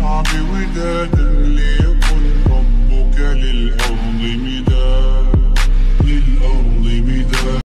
I'll be with you.